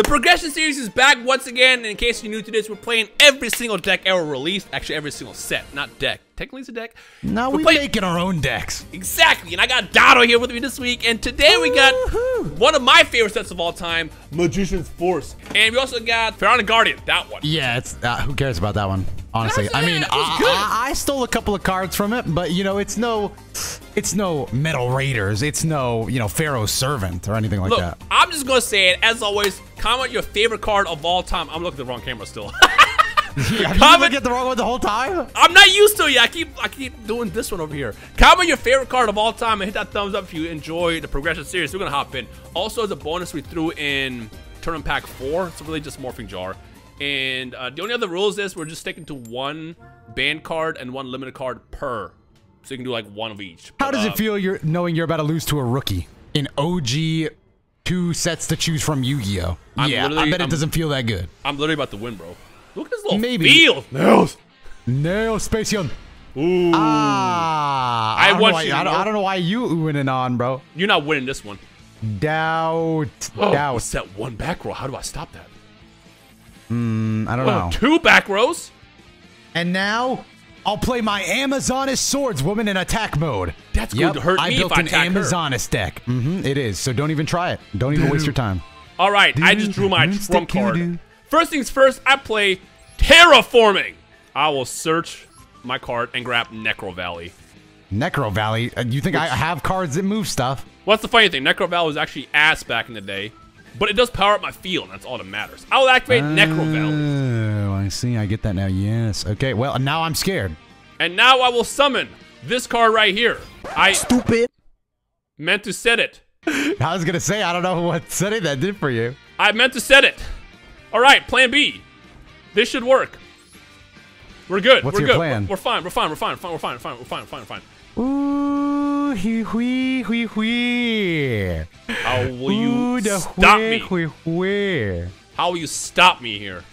The progression series is back once again. and In case you're new to this, we're playing every single deck ever released. Actually, every single set, not deck. Technically, it's a deck. No, We're we playing- making our own decks. Exactly, and I got Doto here with me this week, and today we got one of my favorite sets of all time, Magician's Force. And we also got Pharaonic Guardian, that one. Yeah, it's uh, who cares about that one? Honestly, I mean, I. I, I stole a couple of cards from it, but you know, it's no, it's no Metal Raiders, it's no, you know, Pharaoh's Servant or anything like Look, that. I'm just gonna say it, as always, comment your favorite card of all time. I'm looking at the wrong camera still. You comment- get the wrong one the whole time? I'm not used to it yet. I keep I keep doing this one over here. Comment your favorite card of all time and hit that thumbs up if you enjoy the progression series. We're gonna hop in. Also, as a bonus, we threw in Tournament Pack 4. It's really just Morphing Jar. And uh, the only other rules is we're just sticking to one banned card and one limited card per. So you can do like one of each. How But, does uh, it feel? You're knowing you're about to lose to a rookie in OG two sets to choose from Yu-Gi-Oh. I'm yeah, I bet it I'm- doesn't feel that good. I'm literally about to win, bro. Look at this little Maybe. field. Nails. No, Spacion. Ooh. Ah, I I, don't know want why, you to I, don't, know. I don't know why you oohing and on, bro. You're not winning this one. Doubt, Oh, doubt. set one back row. How do I stop that? Mm, I don't Oh, know. two back rows? And now I'll play my Amazoness Swordswoman in attack mode. That's yep, going to hurt I me built if I an attack her. Deck. Mm-hmm, it is. So don't even try it. Don't even waste your time. All right, I just drew my trump card. First things first, I play Terraforming. I will search my card and grab Necro Valley. Necro Valley. Uh, you think I have cards that move stuff? What's the funny thing? Necro Valley was actually ass back in the day, but it does power up my field, and that's all that matters. I will activate Necro Valley, Oh, I see. I get that now. Yes. Okay. Well, now I'm scared. and now I will summon this card right here. I Stupid. meant to set it. I was gonna say I don't know what setting that did for you. I meant to set it. All right, Plan B. This should work. We're good. What's we're your good. plan? We're, we're fine. We're fine. We're fine. We're fine. We're fine. We're fine. We're fine. We're fine. We're fine. Ooh, hui hui hui hui. How will you Ooh, the stop hui, me? hui, hui. How will you stop me here?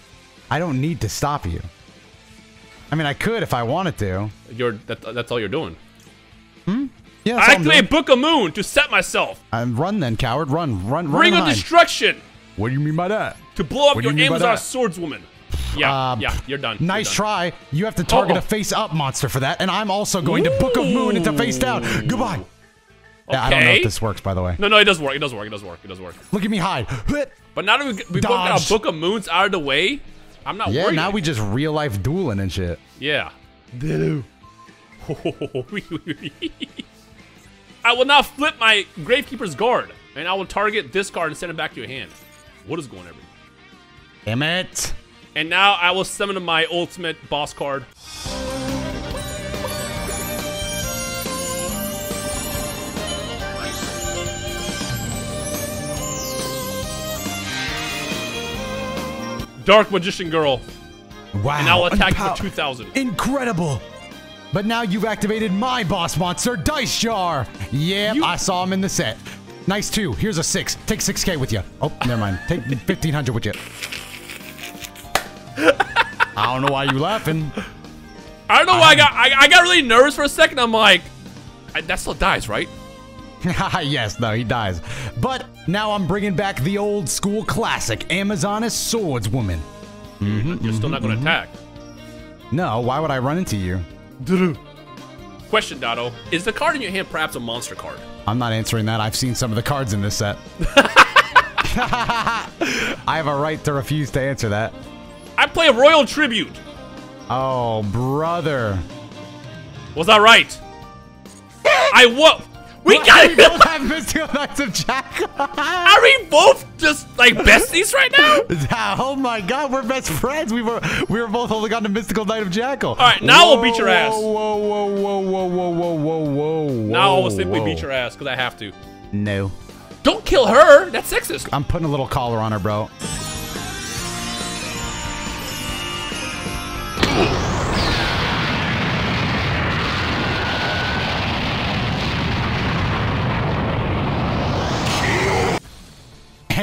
I don't need to stop you. I mean, I could if I wanted to. You're that, that's all you're doing. Yeah, I activate. Book of Moon to set myself. Um, run then, coward. Run, run, run. Ring and of. Destruction What do you mean by that? to blow up What your you Amazon swordswoman. Yeah, Um, yeah, you're done. You're Nice done. try. You have to target Oh. a face-up monster for that, and I'm also going to Book of Moon into face down. Goodbye. Yeah, I don't know if this works, by the way. No, no, it does work. It does work. It does work. It does work. Look at me hide. But now that we, we both got a Book of Moons out of the way, I'm not Yeah, worried. now we just real life dueling and shit. Yeah. I will now flip my Gravekeeper's Guard, and I will target this card and send it back to your hand. What is going everywhere? Damn it. And now I will summon my ultimate boss card. Dark Magician Girl, Wow. and I will attack for 2,000. Incredible. But now you've activated my boss monster, Dice Jar. Yeah, You- I saw him in the set. Nice two. Here's a six. Take 6k with you. Oh, never mind. Take 1500 with you. I don't know why you laughing. I don't know why I got I, I got really nervous for a second. I'm like, I, that still dies, right? yes, no, he dies. But now I'm bringing back the old school classic, Amazoness Swordswoman. You're still not Mm-hmm. going to attack. No, why would I run into you? Question, Doto. Is the card in your hand perhaps a monster card? I'm not answering that. I've seen some of the cards in this set. I have a right to refuse to answer that. I play a Royal Tribute. Oh, brother. Was I right? I what? We got we it. both have Mystical Knights of Jack. Are we both just like besties right now? oh my god, we're best friends. We were we were both holding on to Mystical Knight of Jackal. All right, now we'll beat your ass. Whoa, whoa, whoa, whoa, whoa, whoa, whoa, whoa. now I will simply beat your ass because I have to. No. Don't kill her. That's sexist. I'm putting a little collar on her, bro.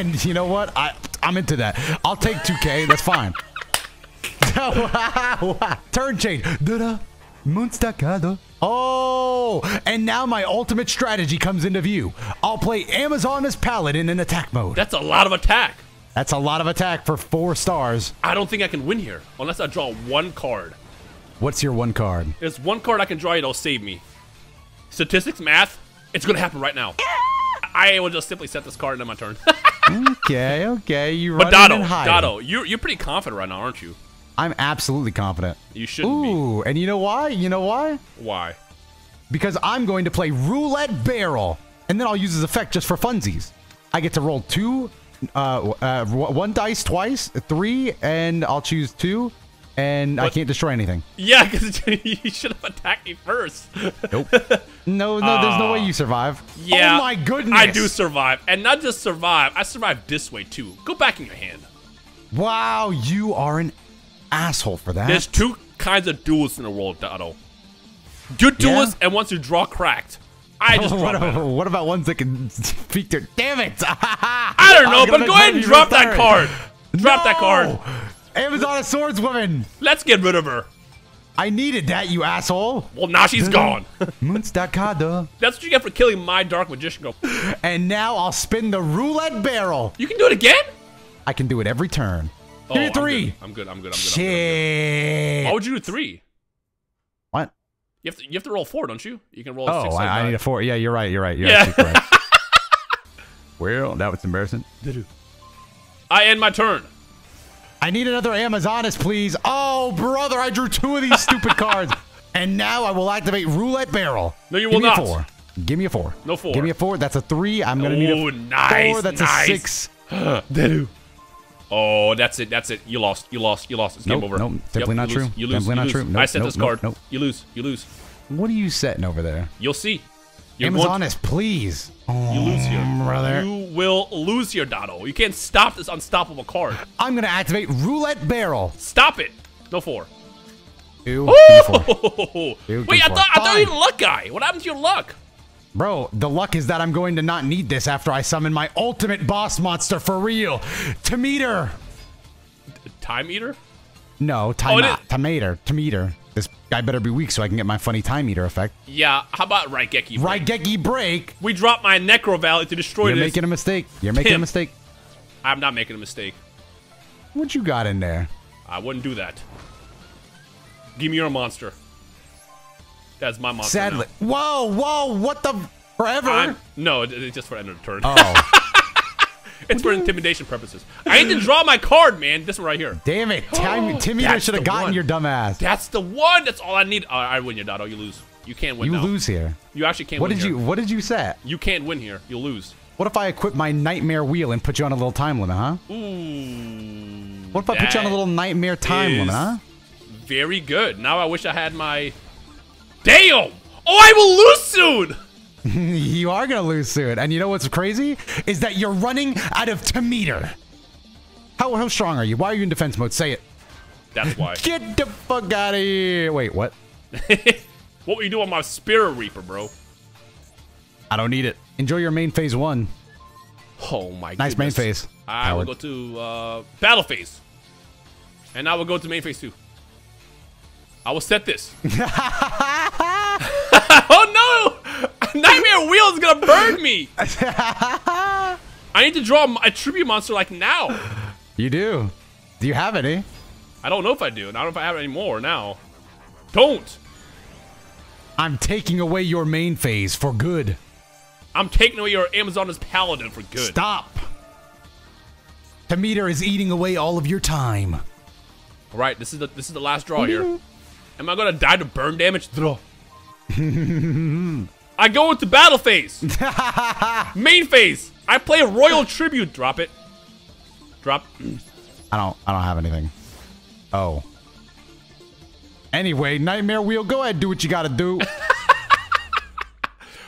And you know what? I I'm into that. I'll take 2K. That's fine. Turn change. Da-da. Moonstacado. Oh, and now my ultimate strategy comes into view. I'll play Amazoness Paladin in attack mode. That's a lot of attack. That's a lot of attack for four stars. I don't think I can win here unless I draw one card. What's your one card? There's one card I can draw that'll save me. Statistics, math, it's gonna happen right now. I will just simply set this card and end my turn. okay, okay. You but Doto. Doto, you're you're pretty confident right now, aren't you? I'm absolutely confident. You shouldn't Ooh, and you know why? You know why? Why? Because I'm going to play Roulette Barrel, and then I'll use his effect just for funsies. I get to roll two, uh, uh, one dice twice, three, and I'll choose two, and I can't destroy anything. Yeah, because you should have attacked me first. Nope. no, no, there's no way ah. you survive. Yeah. Oh my goodness. I do survive. And not just survive, I survive this way too. Go back in your hand. Wow, you are an asshole for that. There's two kinds of duels in the world, Doto. Good Yeah? and once you draw cracked. I just what, about, what about ones that can speak to? Damn it! I don't know, but go ahead and drop that card. Drop that card. Amazoness Swordswoman. Let's get rid of her. I needed that, you asshole. Well, now she's gone. Moonstacada. That's what you get for killing my Dark Magician Girl. And now I'll spin the roulette barrel. You can do it again? I can do it every turn. Oh, Give me oh, three. I'm good. I'm good. I'm good. I'm good. I'm good. Why would you do three? What? You have to. You have to roll four, don't you? You can roll. Oh, six, I, seven, I nine. need a four. Yeah, you're right. You're right. You're Yeah. actually well, that was embarrassing. I end my turn. I need another Amazoness, please. Oh, brother, I drew two of these stupid cards. And now I will activate Roulette Barrel. No, you Give will me not. A four. Give me a four. No four. Give me a four. That's a three. I'm gonna need a nice, four. That's nice. a six. Oh, that's it. That's it. You lost. You lost. You lost. It's Nope, game over. nope, definitely you not lose. true. You lose. Definitely you not lose. true. Nope, I set nope, this nope, card. nope. You lose. You lose. What are you setting over there? You'll see. You're going Amazoness, please. Oh, You lose here. Mm, brother. You will lose here, Doto. You can't stop this unstoppable card. I'm gonna activate Roulette Barrel. Stop it. No four. Two. give me four. Oh! Dude, Wait, I thought I thought you were the luck guy. What happened to your luck? Bro, the luck is that I'm going to not need this after I summon my ultimate boss monster for real. Tometer. Time eater? No, oh, time Oh, is- tomater. This guy better be weak so I can get my funny time eater effect. Yeah. How about Raigeki? Raigeki break. We dropped my Necro Valley to destroy You're this. making a mistake. You're making a mistake. I'm not making a mistake. What you got in there? I wouldn't do that. Give me your monster. That's my monster. now. Sadly. Whoa, whoa, what the? Forever? I'm, no, it's just for end of the turn. oh, it's for intimidation purposes. I need to draw my card, man. This one right here. damn it. Time, Tometer That's should have gotten one. your dumb ass. That's the one. That's all I need. Uh, I win your Doto. You lose. You can't win You now. lose here. You actually can't What win did here. you What did you set? You can't win here. You'll lose. What if I equip my nightmare wheel and put you on a little time limit, huh? Ooh. What if I put you on a little nightmare time limit, huh? Very good. Now I wish I had my. Damn! Oh, I will lose soon! you are gonna lose soon. And you know what's crazy? Is that you're running out of Tometer. How how strong are you? Why are you in defense mode? Say it. That's why. Get the fuck out of here. Wait, what? what were you doing on my Spirit Reaper, bro? I don't need it. Enjoy your main phase one. Oh my god. Nice main phase. I will go to uh, battle phase. And I will go to main phase two. I will set this. Nightmare Wheel is gonna burn me! I need to draw a, tribute monster like now. You do. Do you have any? I don't know if I do, and I don't know if I have any more now. Don't! I'm taking away your main phase for good. I'm taking away your Amazoness Paladin for good. Stop. Tometer is eating away all of your time. All right, this is the this is the last draw here. Am I gonna die to burn damage? Draw. I go into battle phase. Main phase. I play a royal tribute. Drop it. Drop. I don't I don't have anything. Oh. Anyway, Nightmare Wheel, go ahead, do what you gotta do.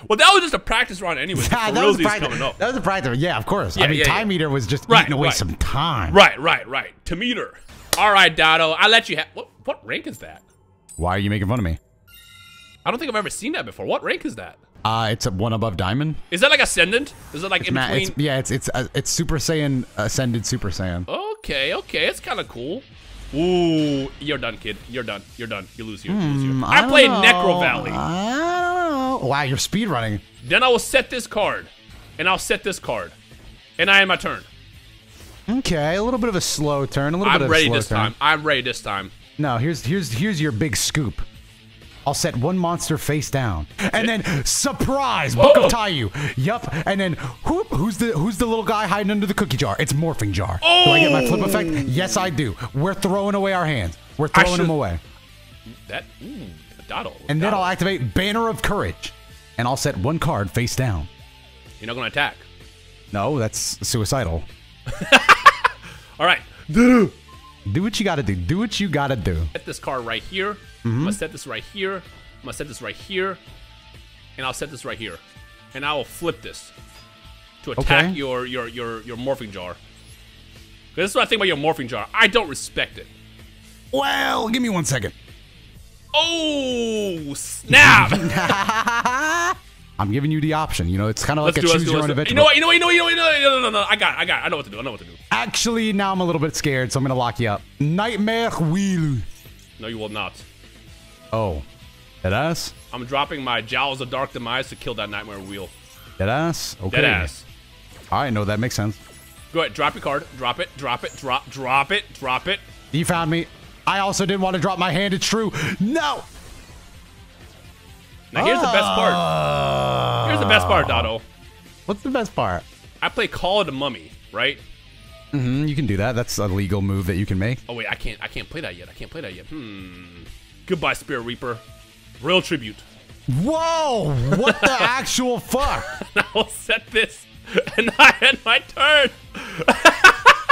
Well, that was just a practice run anyway. Ah, For that, was a practice. coming up. that was a practice. Yeah, of course. Yeah, I mean, yeah, Time yeah. Eater was just Right, eating away right. some time. Right, right, right. To meter. All right, Doto. I let you have. What what rank is that? Why are you making fun of me? I don't think I've ever seen that before. What rank is that? Uh, it's a one above Diamond. Is that like ascendant? Is it like It's in between? it's, yeah, it's it's uh, it's Super Saiyan Ascended Super Saiyan. Okay, okay, it's kind of cool. Ooh, you're done, kid. You're done. You're done. You lose here. You lose here. Hmm, I, played know. Necro Valley. I don't know. Wow, you're speed running. Then I will set this card, and I'll set this card, and I end my turn. Okay, a little bit of a slow turn. A little bit I'm of ready a slow this turn. time. I'm ready this time. No, here's here's here's your big scoop. I'll set one monster face down, and then surprise, Book Oh! of Taiyou. Yup, and then whoop, who's the who's the little guy hiding under the cookie jar? It's morphing jar. Do I get my flip oh. effect? Yes, I do. We're throwing away our hands. We're throwing them away, That ooh, a Doto. and then I'll activate Banner of Courage, and I'll set one card face down. You're not gonna attack. No, that's suicidal. All right. Do what you gotta do. Do what you gotta do. Set this car right here. Mm-hmm. I'm gonna set this right here. I'm gonna set this right here, and I'll set this right here, and I will flip this to attack Okay. your your your your morphing jar. This is what I think about your morphing jar. I don't respect it. Well, give me one second. Oh snap! I'm giving you the option. You know, it's kind of like a do choose do your own let's do it. adventure. You know what? You know what? You know what? You know what? You know what? No, no, no, no. I got. it, I got. it. I know what to do. I know what to do. Actually, now I'm a little bit scared, so I'm gonna lock you up. Nightmare Wheel. No, you will not. Oh, dead ass. I'm dropping my Jowls of Dark Demise to kill that Nightmare Wheel. Dead ass. Okay. Dead ass. All right, no, that makes sense. Go ahead. Drop your card. Drop it. Drop it. Drop. Drop it. Drop it. You found me. I also didn't want to drop my hand. It's true. No. Now here's the best part. Here's the best part, Doto. What's the best part? I play Call of the Mummy, right? Mm, you can do that. That's a legal move that you can make. Oh wait, I can't. I can't play that yet. I can't play that yet. Hmm. Goodbye, Spirit Reaper. Royal tribute. Whoa! What the actual fuck? I'll set this, and I end my turn.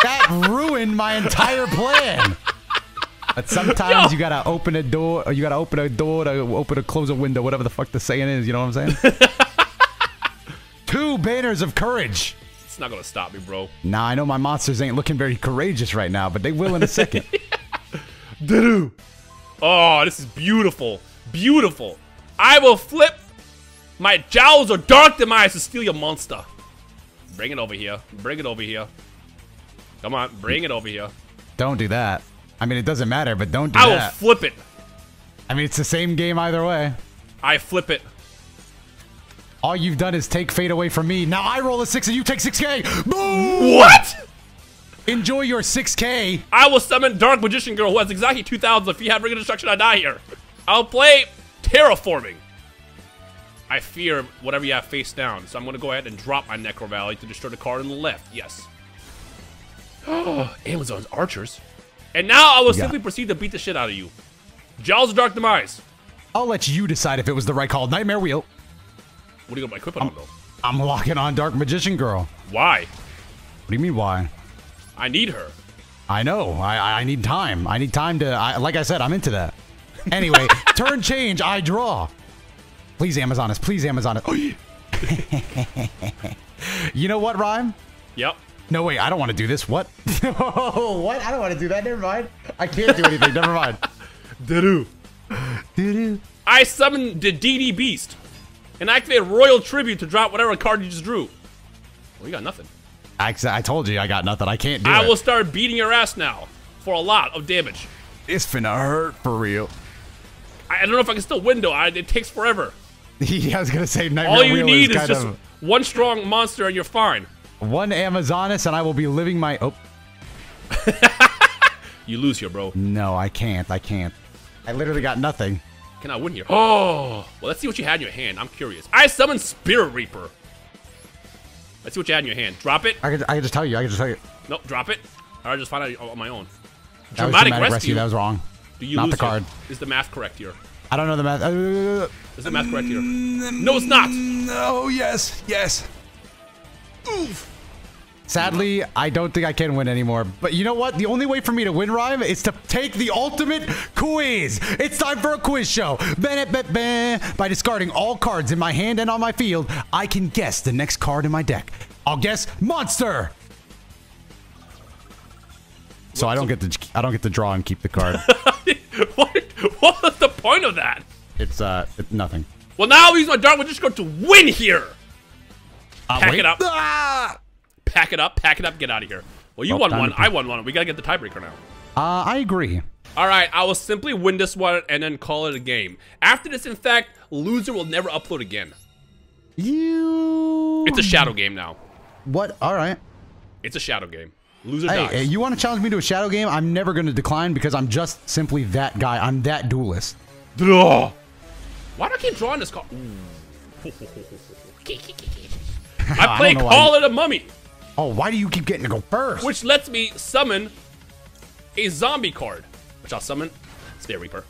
That ruined my entire plan. But sometimes Yo. you gotta open a door, or you gotta open a door to open or close a window, whatever the fuck the saying is. You know what I'm saying? Two banners of courage. It's not gonna stop me, bro. Nah, I know my monsters ain't looking very courageous right now, but they will in a second. Oh, this is beautiful. Beautiful. I will flip my jowls or dark demise to steal your monster. Bring it over here. Bring it over here. Come on, bring it over here. don't do that. I mean, it doesn't matter, but don't do I will flip it. I mean, it's the same game either way. I flip it. All you've done is take fate away from me. Now I roll a six and you take 6k. Boom! What? Enjoy your 6k. I will summon Dark Magician Girl who has exactly 2,000. If you have Ring of Destruction, I die here. I'll play Terraforming. I fear whatever you have face down, so I'm going to go ahead and drop my Necro Valley to destroy the card on the left. Yes. Oh, Amazoness Archers. And now I will simply proceed to beat the shit out of you. Jowls of Dark Demise. I'll let you decide if it was the right call. Nightmare Wheel. What are you going to equip it on, though? I'm locking on Dark Magician Girl. Why? What do you mean, why? I need her. I know. I, I need time. I need time to. I, like I said, I'm into that. Anyway, turn change. I draw. Please, Amazoness. Please, Amazoness. you know what, Rhyme? Yep. No, wait. I don't want to do this. What? oh, what? I don't want to do that. Never mind. I can't do anything. Never mind. Doo-doo. Doo-doo. I summoned the DD Beast and activate Royal Tribute to drop whatever card you just drew. Well, you got nothing. I, I told you I got nothing. I can't do I it. will start beating your ass now for a lot of damage. It's finna hurt for real. I, I don't know if I can still win though. I, it takes forever. yeah, I was gonna say Nightmare All you Wheel need is, kind just of one strong monster and you're fine. One Amazoness, and I will be living my. Oh You lose here, bro. no, I can't. I can't. I literally got nothing. Can I win here? Oh, well, let's see what you had in your hand. I'm curious. I summon Spirit Reaper. Let's see what you had in your hand. Drop it. I can, I can just tell you. I can just tell you. Nope, drop it. Or I just find out on my own. That Dramatic, dramatic rescue. That was wrong. Do you not lose the card. Here? Is the math correct here? I don't know the math. Uh, Is the math correct here? No, it's not. no, yes, yes. Sadly, I don't think I can win anymore. But you know what? The only way for me to win, Rhyme, is to take the ultimate quiz. It's time for a quiz show. By discarding all cards in my hand and on my field, I can guess the next card in my deck. I'll guess monster. So I don't get to I don't get to draw and keep the card. what, what was the point of that? it's uh it's nothing. Well, now use my Dark just card to win here. Uh, Pack wait. it up. Ah! Pack it up, pack it up, get out of here. Well, you Well, won one, I won one. We gotta get the tiebreaker now. Uh, I agree. All right, I will simply win this one and then call it a game. After this, in fact, loser will never upload again. You. It's a shadow game now. What? All right. It's a shadow game. Loser Hey, dies. hey, you want to challenge me to a shadow game? I'm never going to decline because I'm just simply that guy. I'm that duelist. Draw. Why do I keep drawing this card? I play don't know why Call of the Mummy, Oh, why do you keep getting to go first? which lets me summon a zombie card, which I'll summon Spirit Reaper.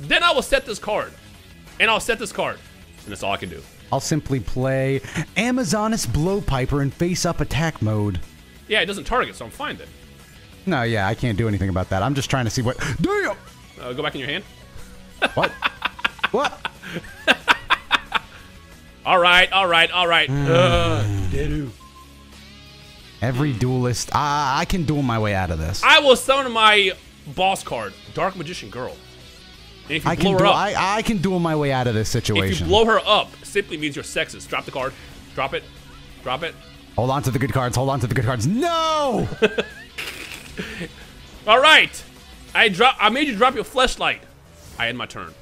Then I will set this card, and I'll set this card, and that's all I can do. I'll simply play Amazoness Blowpiper in face-up attack mode. Yeah, it doesn't target, so I'm fine then. No, yeah, I can't do anything about that. I'm just trying to see what. Damn! Uh, go back in your hand. What? what? All right, all right, all right. Uh, Deru. Every duelist. I, I can duel my way out of this. I will summon my boss card, Dark Magician Girl. And if you I blow can her up, I, I can duel my way out of this situation. if you blow her up, simply means you're sexist. Drop the card. Drop it. Drop it. Hold on to the good cards. Hold on to the good cards. No! All right. I drop. I made you drop your flashlight. I end my turn.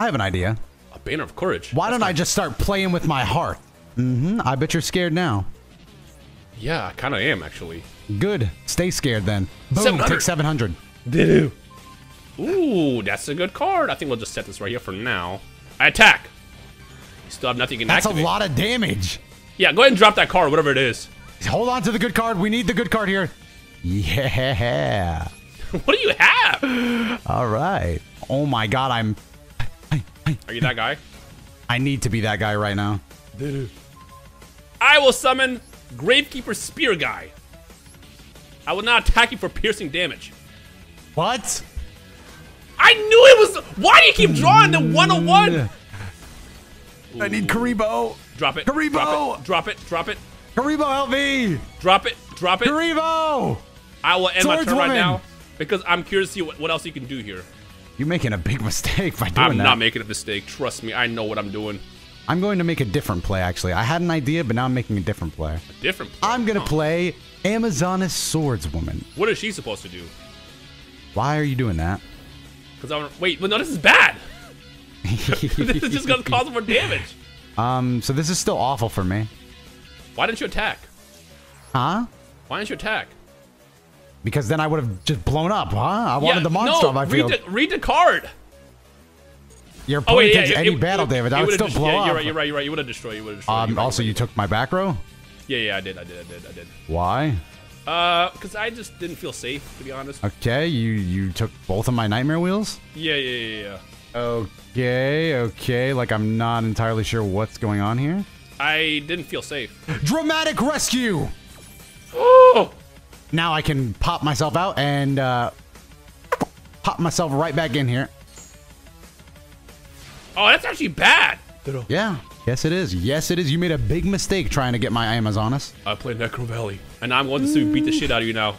I have an idea. A banner of courage. Why That's don't I just start playing with my heart? Mm-hmm. I bet you're scared now. Yeah, I kind of am actually. Good. Stay scared then. Boom. 700. Take 700. Didu. Ooh, that's a good card. I think we'll just set this right here for now. I attack. You still have nothing you can That's activate. a lot of damage. Yeah, go ahead and drop that card, whatever it is. Hold on to the good card. We need the good card here. Yeah. what do you have? All right. Oh my god, I'm. Are you that guy? I need to be that guy right now. I will summon Gravekeeper Spear Guy. I will not attack you for piercing damage. What? I knew it was. Why do you keep drawing the 101? I need Kuriboh. Drop it. Kuriboh! Drop it. Drop it. Drop it. Kuriboh, help me! Drop it. Drop it. Kuriboh! I will end my turn right now because I'm curious to see what, what else you can do here. You're making a big mistake by doing I'm that. not making a mistake. Trust me. I know what I'm doing. I'm going to make a different play, actually. I had an idea, but now I'm making a different play. A different. play. I'm going to Huh. play Amazoness Swordswoman. What is she supposed to do? Why are you doing that? Because I'm. Wait, but no, this is bad. this is just gonna cause more damage. Um, so this is still awful for me. Why didn't you attack? Huh? Why didn't you attack? Because then I would have just blown up, huh? I wanted the monster no, on my read field. the, read the card. Your Oh opponent wait, yeah, it- any it- battle it- damage. I would still blow yeah, up. You're right. You're right. You're right. You would have destroyed. You would have destroyed. Um, right, also, you're you took my back row? Yeah, yeah, I did. I did. I did. I did. Why? Uh, because I just didn't feel safe, to be honest. Okay, you you took both of my nightmare wheels? Yeah, yeah, yeah, yeah. Okay, okay, like I'm not entirely sure what's going on here. I didn't feel safe. Dramatic rescue! Oh, Now I can pop myself out and uh, pop myself right back in here. Oh, that's actually bad. Yeah, yes it is. Yes it is. You made a big mistake trying to get my Amazoness. I play Necro Valley, and I'm going to beat the shit out of you now.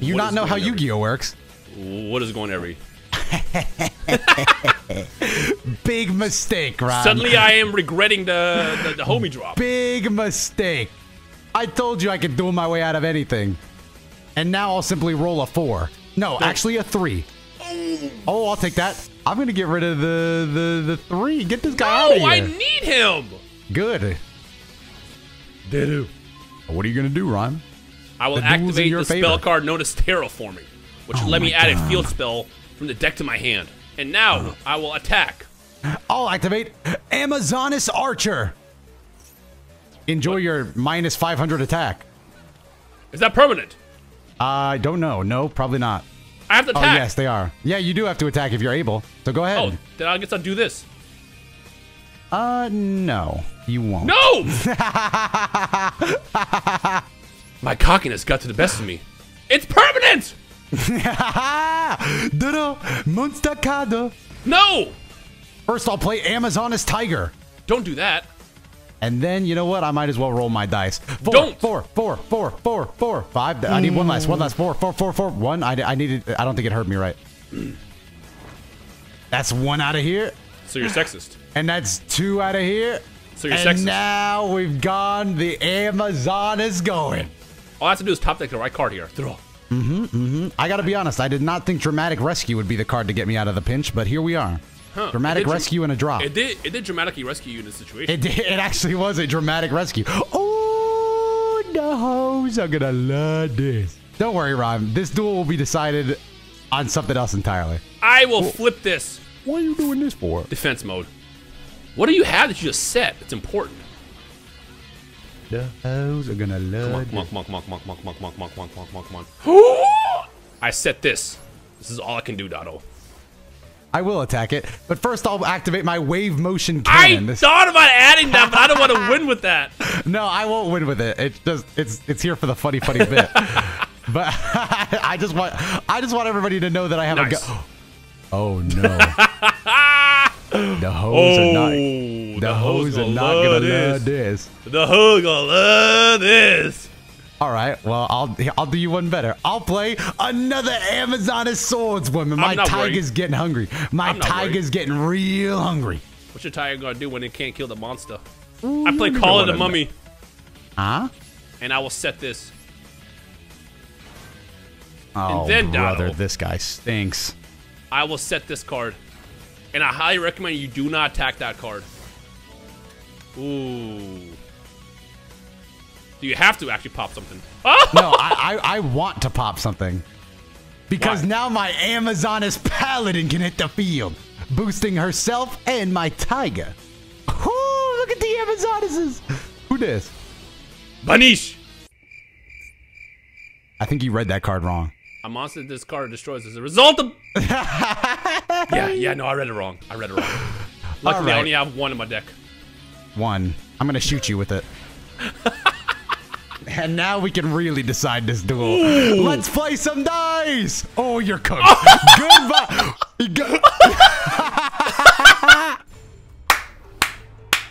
You What not know how every- Yu-Gi-Oh works. What is going every? Big mistake, Ron. Suddenly, I am regretting the, the the homie drop. Big mistake. I told you I could duel my way out of anything. And now I'll simply roll a four. No, actually a three. Oh, oh I'll take that. I'm gonna get rid of the the the three. Get this guy out of Oh, here. I need him. Good. Dedu. What are you gonna do, Ron? I will The activate your the spell card known as Terraforming, which Oh let me my add a field spell from the deck to my hand. And now oh. I will attack. I'll activate Amazoness Archer. Enjoy your minus 500 attack. Is that permanent? I don't know. No, probably not. I have to Oh, yes, they are. Yeah, you do have to attack if you're able. So go ahead. Oh, then I guess I'll do this. Uh, no, you won't. No! My cockiness got to the best of me. It's permanent! Monster No! First, I'll play Amazoness Tiger. Don't do that. And then, you know what? I might as well roll my dice. Four, Don't. Four, four, four, four, four, five. I need one last, One last, Four, four, four, four. One. I, I needed. I don't think it hurt me right. That's one out of here. So you're sexist. And that's two out of here. So you're and sexist. now we've gone. The Amazon is going. All I have to do is top deck the right card here. Throw. Mm-hmm. Mm-hmm. I gotta be honest. I did not think Dramatic Rescue would be the card to get me out of the pinch, but here we are. Huh. Dramatic Rescue and a drop. It did. It did dramatically rescue you in this situation. It, did- it actually was a dramatic rescue. Oh, the hoes are gonna love this. Don't worry, Rhyme. This duel will be decided on something else entirely. I will flip this. What are you doing this for? Defense mode. What do you have that you just set? It's important. The hoes are gonna love come come on, come on, come on, come on, come on, come on, come on, come on, come on, come on, come on. I set this. This is all I can do, Doto. I will attack it, but first I'll activate my wave motion I cannon. This- thought about adding that, but I don't want to win with that. no, I won't win with it. It's just it's it's here for the funny funny bit. but I just want I just want everybody to know that I have Nice. a go. Oh no. the hoes are not Oh, the hoes are not gonna love this. The hoes gonna love this. All right, well I'll I'll do you one better. I'll play another Amazoness swordswoman. My not worried. tiger's getting hungry. My I'm worried. tiger's getting real hungry. What's your tiger gonna do when it can't kill the monster? Ooh, I play Call of the Mummy, Huh? and I will set this. Oh, then brother, Donald. this guy stinks. I will set this card, and I highly recommend you do not attack that card. Ooh. Do you have to actually pop something? Oh! No, I, I, I want to pop something. Because Why? now my Amazoness paladin can hit the field, boosting herself and my tiger. Ooh, look at the Amazonesses. Who this? Banish! I think you read that card wrong. A monster this card destroys as a result of. yeah, yeah, no, I read it wrong. I read it wrong. Luckily, I only have one in my deck. One. I'm gonna shoot you with it. And now we can really decide this duel. Let's play some dice. Oh, you're cooked. Goodbye. Go-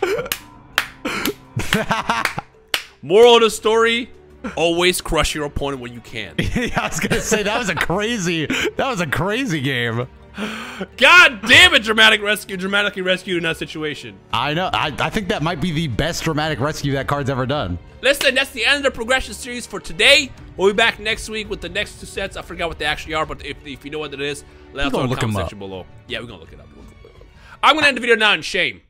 Moral of the story: always crush your opponent when you can. yeah, I was gonna say that was a crazy. That was a crazy game. God damn it, dramatic rescue, dramatically rescued in that situation. I know. I, I think that might be the best dramatic rescue that card's ever done. Listen, that's the end of the progression series for today. We'll be back next week with the next two sets. I forgot what they actually are, but if, if you know what it is, let us know in the comment section below. Yeah, we're gonna look it up. I'm gonna end the video now in shame.